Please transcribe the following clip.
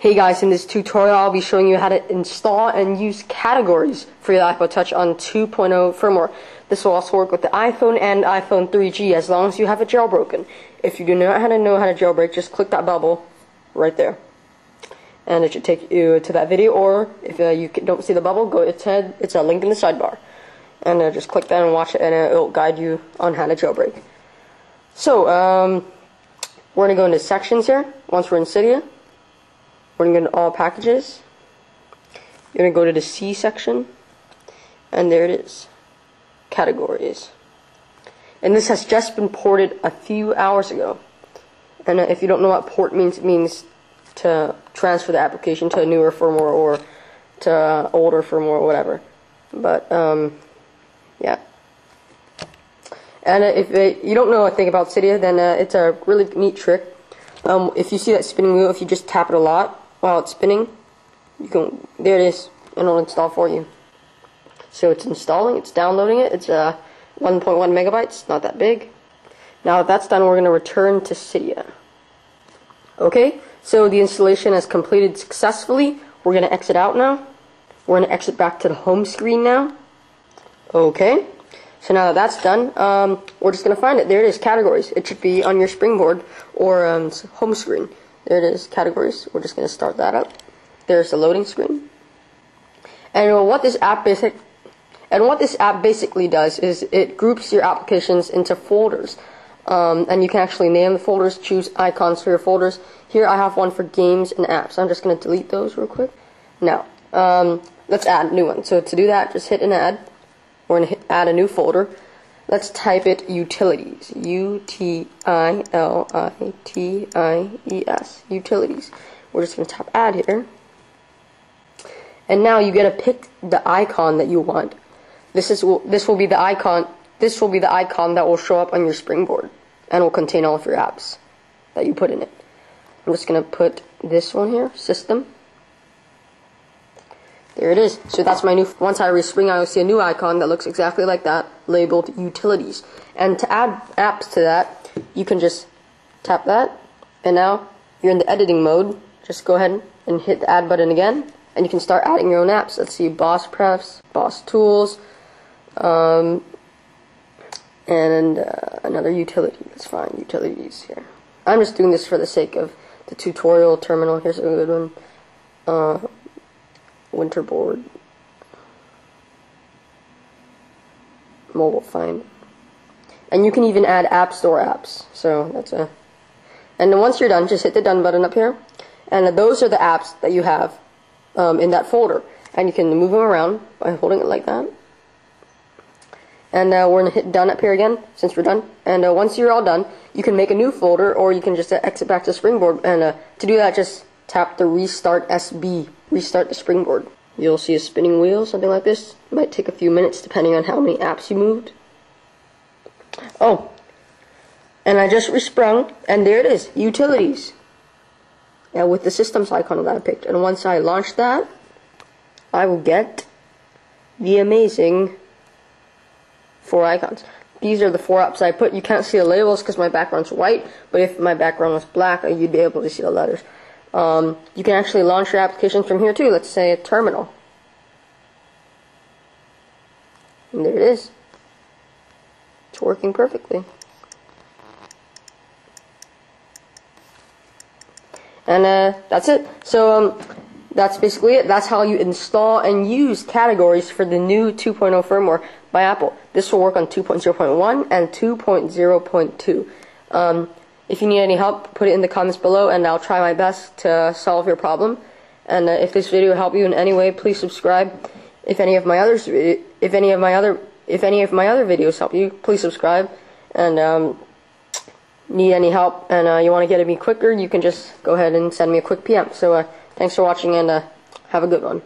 Hey guys, in this tutorial I'll be showing you how to install and use categories for your iPod Touch on 2.0 firmware. This will also work with the iPhone and iPhone 3G as long as you have it jailbroken. If you do not how to know how to jailbreak, just click that bubble right there. And it should take you to that video, or if uh, you don't see the bubble, go ahead, it's a link in the sidebar. And uh, just click that and watch it, and uh, it'll guide you on how to jailbreak. So, um, we're going to go into sections here, once we're in Cydia. We're going to go to all packages. You're going to go to the C section. And there it is. Categories. And this has just been ported a few hours ago. And uh, if you don't know what port means, it means to transfer the application to a newer firmware or to uh, older firmware or whatever. But, um, yeah. And uh, if you don't know a thing about Cydia, then uh, it's a really neat trick. Um, if you see that spinning wheel, if you just tap it a lot, while it's spinning, you can, there it is, and it'll install for you. So it's installing, it's downloading it, it's uh, 1.1 megabytes, not that big. Now that that's done, we're going to return to Cydia. Okay, so the installation has completed successfully. We're going to exit out now. We're going to exit back to the home screen now. Okay, so now that that's done, um, we're just going to find it. There it is, categories. It should be on your springboard or um, home screen. There it is, categories. We're just going to start that up. There's the loading screen. And what this app basic and what this app basically does is it groups your applications into folders. Um, and you can actually name the folders, choose icons for your folders. Here I have one for games and apps. I'm just going to delete those real quick. Now, um, let's add a new one. So to do that, just hit an add. We're going to add a new folder. Let's type it utilities. U T I L I T I E S. Utilities. We're just going to tap add here. And now you get to pick the icon that you want. This is this will be the icon. This will be the icon that will show up on your springboard and will contain all of your apps that you put in it. I'm just going to put this one here, system. There it is. So that's my new, once I respring, I will see a new icon that looks exactly like that, labeled utilities. And to add apps to that, you can just tap that, and now you're in the editing mode. Just go ahead and hit the add button again, and you can start adding your own apps. Let's see, Boss Prefs, Boss Tools, um, and uh, another utility. Let's find utilities here. I'm just doing this for the sake of the tutorial terminal. Here's a good one. Uh, Winterboard. Mobile Find. And you can even add App Store apps. So that's a. And then once you're done, just hit the done button up here. And those are the apps that you have um, in that folder. And you can move them around by holding it like that. And uh, we're going to hit done up here again, since we're done. And uh, once you're all done, you can make a new folder, or you can just uh, exit back to Springboard. And uh, to do that, just tap the Restart SB restart the springboard. You'll see a spinning wheel, something like this. It might take a few minutes depending on how many apps you moved. Oh, and I just resprung, and there it is, utilities. Now with the systems icon that I picked. And once I launch that, I will get the amazing four icons. These are the four apps I put. You can't see the labels because my background's white, but if my background was black, you'd be able to see the letters. Um, you can actually launch your application from here too. Let's say a terminal. And there it is. It's working perfectly. And uh, that's it. So um, that's basically it. That's how you install and use categories for the new 2.0 firmware by Apple. This will work on 2.0.1 and 2.0.2. Um, if you need any help, put it in the comments below, and I'll try my best to solve your problem. And uh, if this video helped you in any way, please subscribe. If any of my others, if any of my other, if any of my other videos help you, please subscribe. And um, need any help, and uh, you want to get at me quicker, you can just go ahead and send me a quick PM. So uh, thanks for watching, and uh, have a good one.